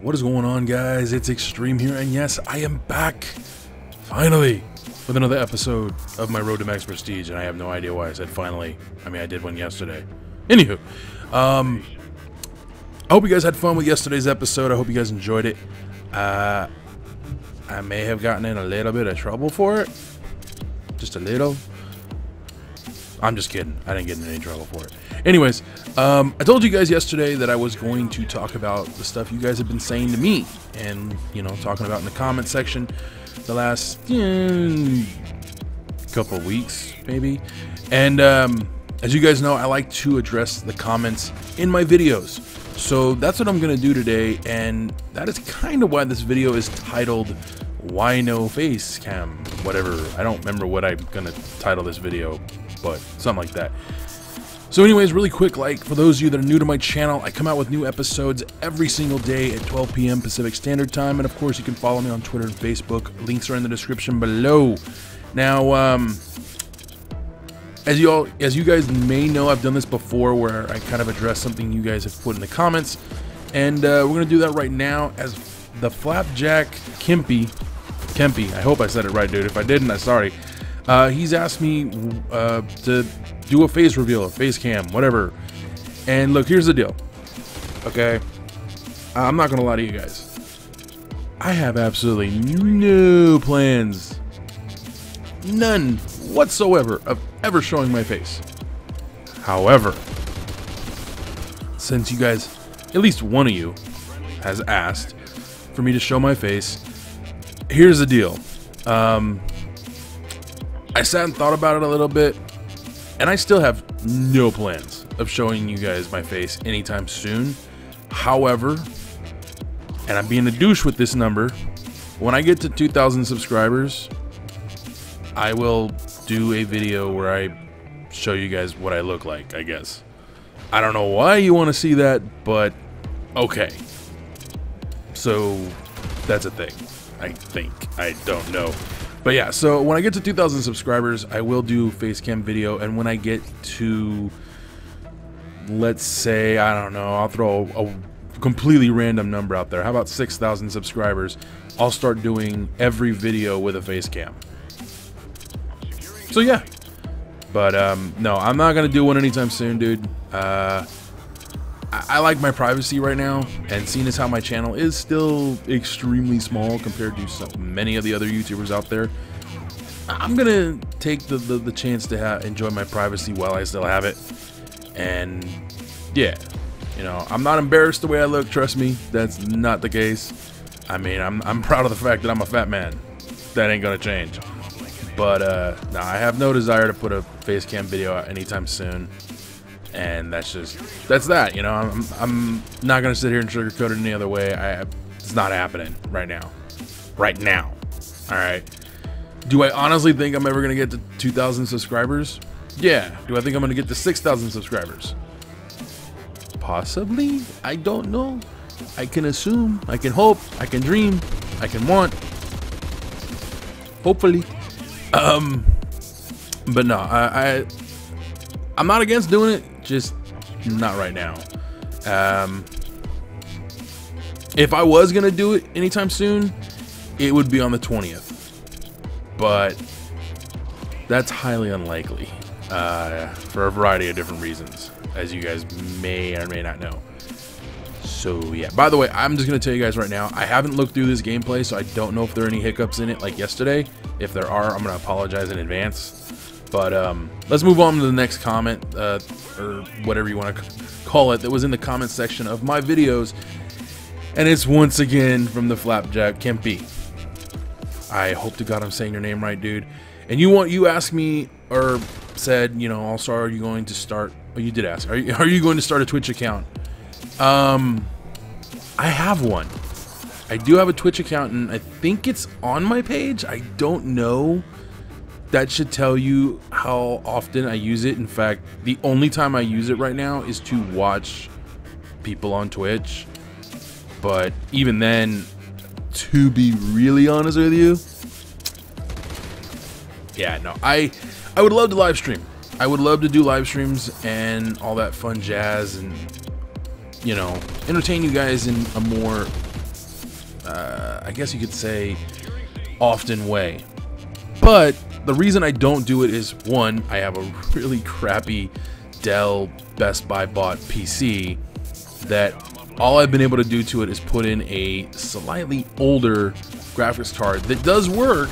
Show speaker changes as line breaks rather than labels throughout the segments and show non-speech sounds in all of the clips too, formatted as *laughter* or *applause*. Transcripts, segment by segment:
What is going on, guys? It's Extreme here, and yes, I am back, finally, with another episode of my Road to Max Prestige, and I have no idea why I said finally. I mean, I did one yesterday. Anywho, um, I hope you guys had fun with yesterday's episode. I hope you guys enjoyed it. Uh, I may have gotten in a little bit of trouble for it. Just a little. I'm just kidding. I didn't get in any trouble for it. Anyways, um, I told you guys yesterday that I was going to talk about the stuff you guys have been saying to me and, you know, talking about in the comment section the last eh, couple weeks, maybe. And um, as you guys know, I like to address the comments in my videos. So that's what I'm going to do today. And that is kind of why this video is titled Why No Face Cam, whatever. I don't remember what I'm going to title this video, but something like that. So anyways, really quick, like for those of you that are new to my channel, I come out with new episodes every single day at 12 p.m. Pacific Standard Time, and of course you can follow me on Twitter and Facebook. Links are in the description below. Now, um, as you all, as you guys may know, I've done this before where I kind of address something you guys have put in the comments, and uh, we're gonna do that right now as the Flapjack Kempy, Kempy. I hope I said it right, dude. If I didn't, I'm sorry. Uh, he's asked me uh, to do a face reveal, a face cam, whatever. And look, here's the deal. Okay, I'm not gonna lie to you guys. I have absolutely no plans, none whatsoever, of ever showing my face. However, since you guys, at least one of you, has asked for me to show my face, here's the deal. Um, I sat and thought about it a little bit, and I still have no plans of showing you guys my face anytime soon. However, and I'm being a douche with this number, when I get to 2,000 subscribers, I will do a video where I show you guys what I look like, I guess. I don't know why you want to see that, but okay. So that's a thing. I think. I don't know. But yeah, so when I get to 2,000 subscribers, I will do face cam video. And when I get to, let's say, I don't know, I'll throw a completely random number out there. How about 6,000 subscribers? I'll start doing every video with a face cam. So yeah. But um, no, I'm not going to do one anytime soon, dude. Uh, I, like my privacy right now, and seeing as how my channel is still extremely small compared to so many of the other YouTubers out there, I'm gonna take the, the, the chance to enjoy my privacy while I still have it. And yeah, you know, I'm not embarrassed the way I look. Trust me, that's not the case. I mean, I'm I'm *laughs* proud of the fact that I'm a fat man. That ain't gonna change. But uh, no, I have no desire to put a face cam video out anytime soon and that's just that's that you know? I'm, I'm not gonna sit here and sugarcoat it any other way. I, it's not happening right now. Right now. All right do i honestly think i'm ever gonna get to 2000 subscribers? Yeah. Do i think i'm gonna get to 6000 subscribers? Possibly. I don't know. I can assume. I can hope. I can dream. I can want. Hopefully. Um but no i, I I'm not against doing it, just not right now. Um, if I was gonna do it anytime soon, it would be on the 20th, but that's highly unlikely uh, for a variety of different reasons, as you guys may or may not know. So yeah, by the way, I'm just gonna tell you guys right now, I haven't looked through this gameplay, so I don't know if there are any hiccups in it like yesterday. If there are, I'm gonna apologize in advance. But um, let's move on to the next comment, uh, or whatever you want to call it, that was in the comment section of my videos. And it's once again from the Flapjack Kempy. I hope to God I'm saying your name right, dude. And you want you asked me or said, you know, also are you going to start? Oh, you did ask. Are you *laughs* are you going to start a Twitch account? Um, I have one. I do have a Twitch account, and I think it's on my page. I don't know that should tell you how often I use it. In fact, the only time I use it right now is to watch people on Twitch. But even then, to be really honest with you, yeah, no, I I would love to live stream. I would love to do live streams and all that fun jazz and you know, entertain you guys in a more uh, I guess you could say, often way. But the reason I don't do it is one, I have a *laughs* really crappy Dell Best Buy bought PC that all I've been able to do to it is put in a slightly older graphics card that does work,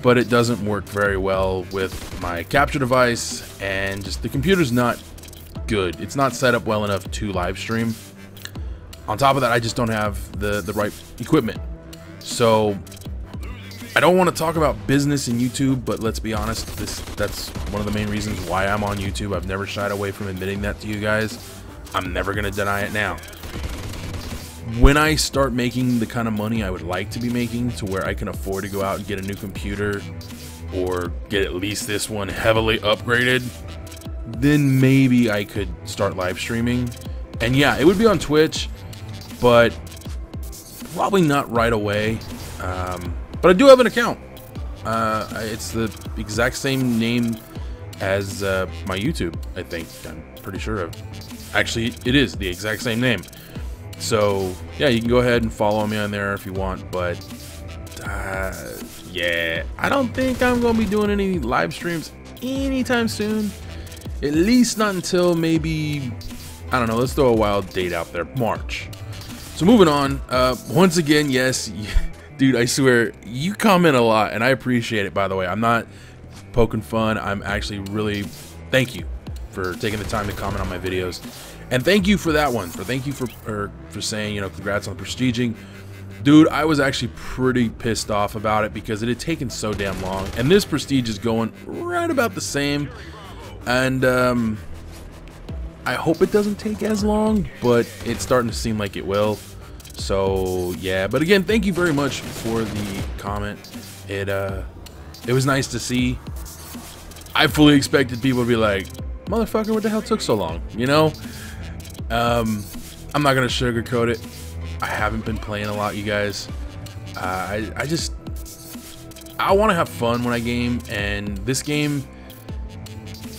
but it doesn't work very well with my capture device and just the computer's not good. It's not set up well enough to live stream. On top of that, I just don't have the, the right equipment. So I don't want to talk about business in YouTube, but let's be honest, this that's one of the main reasons why I'm on YouTube. I've never shied away from admitting that to you guys. I'm never going to deny it now. When I start making the kind of money I would like to be making to where I can afford to go out and get a new computer or get at least this one heavily upgraded, then maybe I could start live streaming. And yeah, it would be on Twitch, but probably not right away. Um, but I do have an account. Uh, it's the exact same name as uh, my YouTube, I think. I'm pretty sure of. Actually, it is the exact same name. So, yeah, you can go ahead and follow me on there if you want. But, uh, yeah, I don't think I'm going to be doing any live streams anytime soon. At least not until maybe, I don't know, let's throw a wild date out there March. So, moving on. Uh, once again, yes, *laughs* dude, I swear, you comment a lot, and I appreciate it, by the way. I'm not poking fun. I'm actually really, thank you for taking the time to comment on my videos. And thank you for that one. For thank you for for, for saying, you know, congrats on prestiging. Dude, I was actually pretty pissed off about it because it had taken so damn long. And this prestige is going right about the same. And um I hope it doesn't take as long, but it's starting to seem like it will. So yeah, but again, thank you very much for the comment. It uh it was nice to see. I fully expected people to be like, motherfucker, what the hell took so long? You know? Um, I'm not gonna sugarcoat it. I haven't been playing a lot, you guys. Uh, I, I just, I want to have fun when I game, and this game,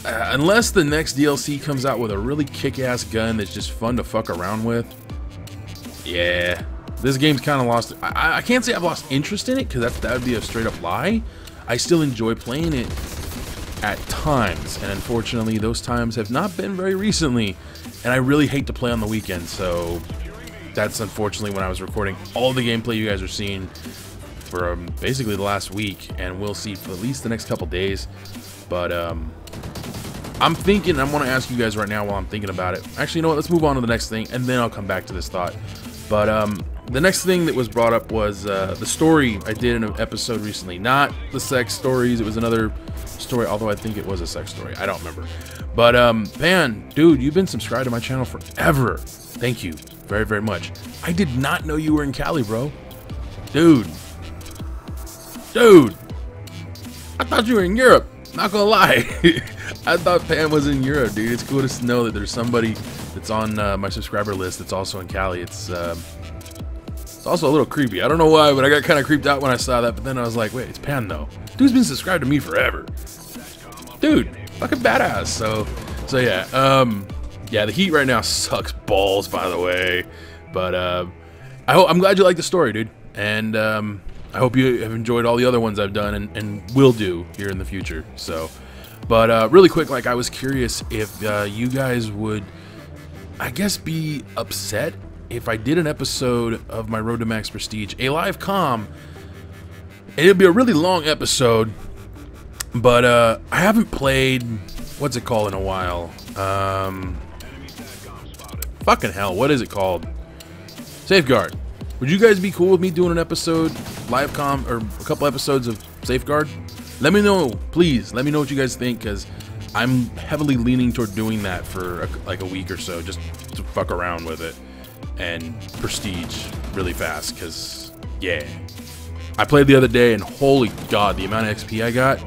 uh, unless the next DLC comes out with a really kick-ass gun that's just fun to fuck around with, yeah, this game's kind of lost. I, I can't say I've lost interest in it because that that would be a straight up lie. I still enjoy playing it at times, and unfortunately, those times have not been very recently. And I really hate to play on the weekend, so that's unfortunately when I was recording all the gameplay you guys are seeing for um, basically the last week, and we'll see for at least the next couple days. But um, I'm thinking, I want to ask you guys right now while I'm thinking about it. Actually, you know what? Let's move on to the next thing, and then I'll come back to this thought. But um, the next thing that was brought up was uh, the story I did in an episode recently. Not the sex stories. It was another story, although I think it was a sex story. I don't remember. But, um, man, dude, you've been subscribed to my channel forever. Thank you very, very much. I did not know you were in Cali, bro. Dude. Dude. I thought you were in Europe. Not gonna lie. *laughs* I thought Pan was in Europe, dude. It's cool to know that there's somebody that's on uh, my subscriber list that's also in Cali. It's, um, it's also a little creepy. I don't know why, but I got kind of creeped out when I saw that. But then I was like, wait, it's Pan, though. Dude's been subscribed to me forever. Dude, fucking badass. So, so yeah, um, yeah, the heat right now sucks balls, by the way. But uh, I I'm glad you like the story, dude, and um, I hope you have enjoyed all the other ones I've done and, and will do here in the future. So, but uh, really quick, like I was curious if uh, you guys would, I guess, be upset if I did an episode of my Road to Max Prestige, a live com. It'd be a really long episode but uh, I haven't played what's it called in a while. Um, fucking hell, what is it called? Safeguard. Would you guys be cool with me doing an episode, live com, or a couple episodes of Safeguard? Let me know, please. Let me know what you guys think, because I'm heavily leaning toward doing that for a, like a week or so, just to fuck around with it and prestige really fast. Because yeah, I played the other day, and holy god, the amount of XP I got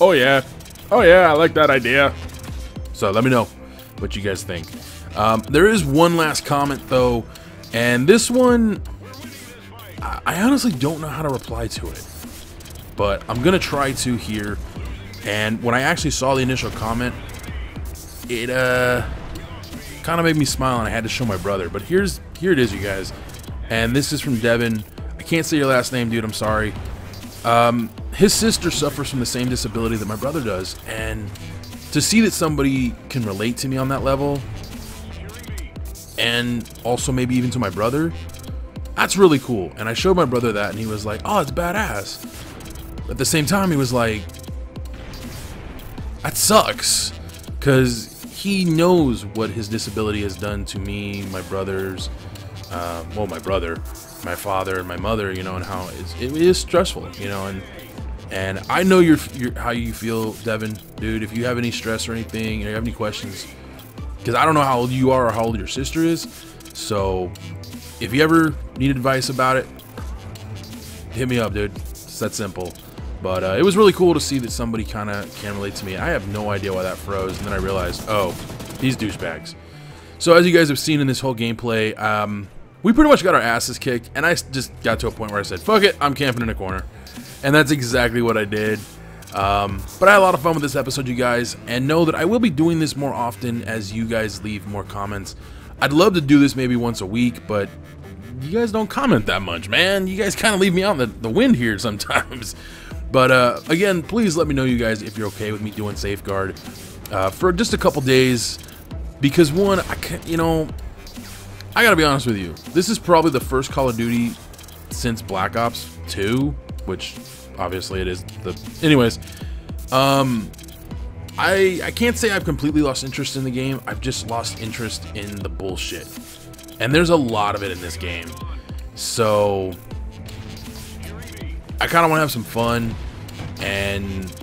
Oh yeah. Oh yeah, I like that idea. So let me know what you guys think. Um, there is one last comment though, and this one, I honestly don't know how to reply to it. But I'm gonna try to here. And when I actually saw the initial comment, it uh kind of made me smile and I had to show my brother. But here's here it is, you guys. And this is from Devin. I can't say your last name, dude. I'm sorry. Um, his sister suffers from the same disability that my brother does, and to see that somebody can relate to me on that level, and also maybe even to my brother, that's really cool. And I showed my brother that, and he was like, "Oh, it's badass." At the same time, he was like, "That sucks," because he knows what his disability has done to me, my brothers, uh, well, my brother, my father, and my mother. You know, and how it's, it is stressful. You know, and and I know you're, you're how you feel, Devin, dude. If you have any stress or anything, or you have any questions, because I don't know how old you are or how old your sister is, so if you ever need advice about it, hit me up, dude. It's that simple. But uh, it was really cool to see that somebody kind of can relate to me. I have no idea why that froze, and then I realized, oh, these douchebags. So as you guys have seen in this whole gameplay, um, we pretty much got our asses kicked, and I just got to a point where I said, fuck it, I'm camping in a corner. And that's exactly what I did. Um, but I had a lot of fun with this episode, you guys, and know that I will be doing this more often as you guys leave more comments. I'd love to do this maybe once a week, but you guys don't comment that much, man. You guys kind of leave me out in the, the wind here sometimes. But uh, again, please let me know, you guys, if you're okay with me doing Safeguard uh, for just a couple days. Because one, I can't, you know, I gotta be honest with you. This is probably the first Call of Duty since Black Ops 2, which obviously it is the. Anyways, um, I I can't say I've completely lost interest in the game. I've just lost interest in the bullshit. And there's a lot of it in this game. So I kind of want to have some fun and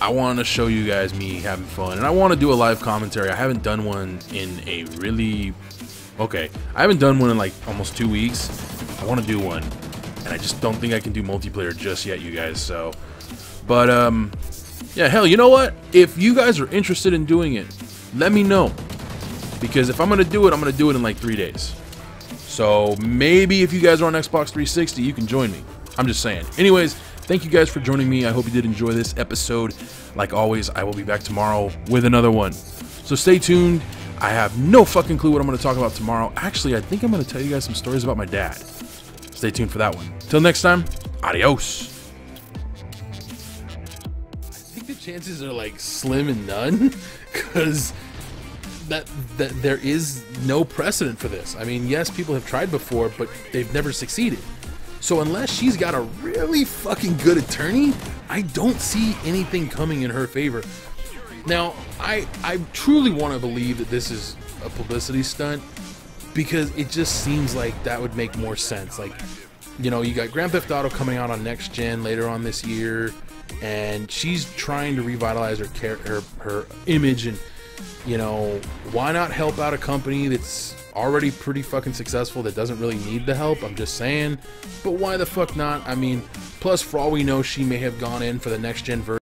I want to show you guys me having fun. And I want to do a live commentary. I haven't done one in a really okay. I haven't done one in like almost 2 weeks. I want to do one. And I just don't think I can do multiplayer just yet, you guys. So but um yeah, hell, you know what? If you guys are interested in doing it, let me know. Because if I'm going to do it, I'm going to do it in like three days. So maybe if you guys are on Xbox 360, you can join me. I'm just saying. Anyways, thank you guys for joining me. I hope you did enjoy this episode. Like always, I will be back tomorrow with another one. So stay tuned. I have no fucking clue what I'm going to talk about tomorrow. Actually, I think I'm going to tell you guys some stories about my dad. Stay tuned for that one. Till next time, adios. Chances are like slim and none *laughs* because that that there is no precedent for this. I mean, yes, people have tried before, but they've never succeeded. So unless she's got a really fucking good attorney, I don't see anything coming in her favor. Now, I I truly want to believe that this is a publicity stunt because it just seems like that would make more sense. Like, you know, you got Grand Theft Auto coming out on next gen later on this year, and she's trying to revitalize her her her image and you know, why not help out a company that's already pretty fucking successful that doesn't really need the help? I'm just saying. But why the fuck not? I mean, plus, for all we know, she may have gone in for the next gen version.